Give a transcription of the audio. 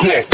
kick.